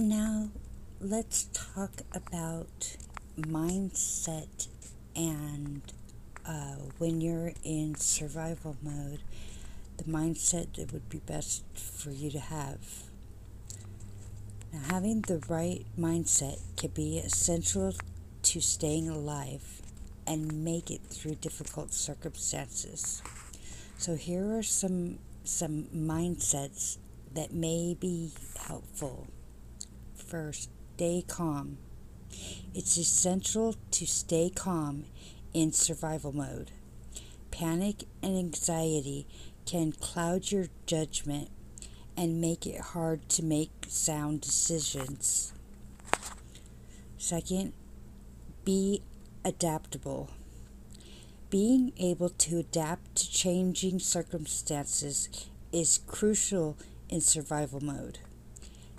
Now, let's talk about mindset and uh, when you're in survival mode, the mindset that would be best for you to have. Now, having the right mindset can be essential to staying alive and make it through difficult circumstances. So here are some some mindsets that may be helpful. First, stay calm. It's essential to stay calm in survival mode. Panic and anxiety can cloud your judgment and make it hard to make sound decisions. Second, be adaptable. Being able to adapt to changing circumstances is crucial in survival mode.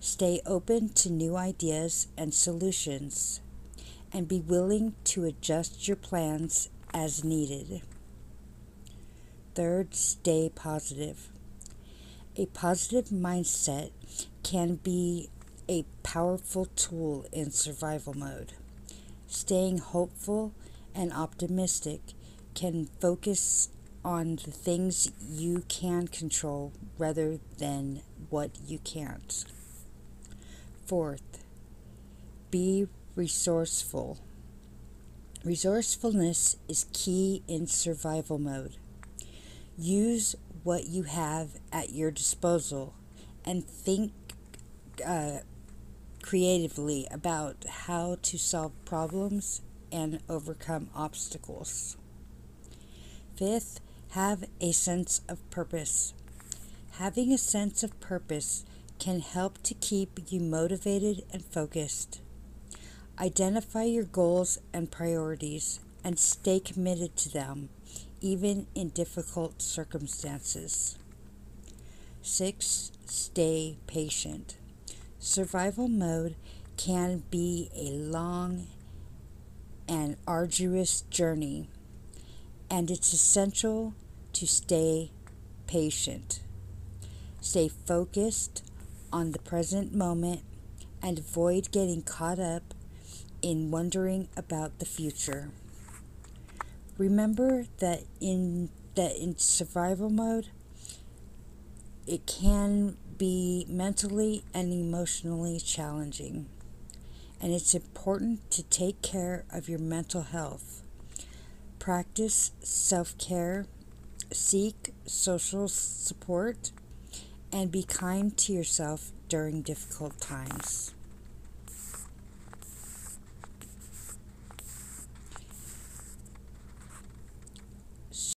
Stay open to new ideas and solutions, and be willing to adjust your plans as needed. Third, stay positive. A positive mindset can be a powerful tool in survival mode. Staying hopeful and optimistic can focus on the things you can control rather than what you can't. Fourth, be resourceful. Resourcefulness is key in survival mode. Use what you have at your disposal and think uh, creatively about how to solve problems and overcome obstacles. Fifth, have a sense of purpose. Having a sense of purpose can help to keep you motivated and focused. Identify your goals and priorities and stay committed to them, even in difficult circumstances. Six, stay patient. Survival mode can be a long and arduous journey, and it's essential to stay patient. Stay focused on the present moment and avoid getting caught up in wondering about the future. Remember that in that in survival mode it can be mentally and emotionally challenging. And it's important to take care of your mental health. Practice self care, seek social support, and be kind to yourself during difficult times.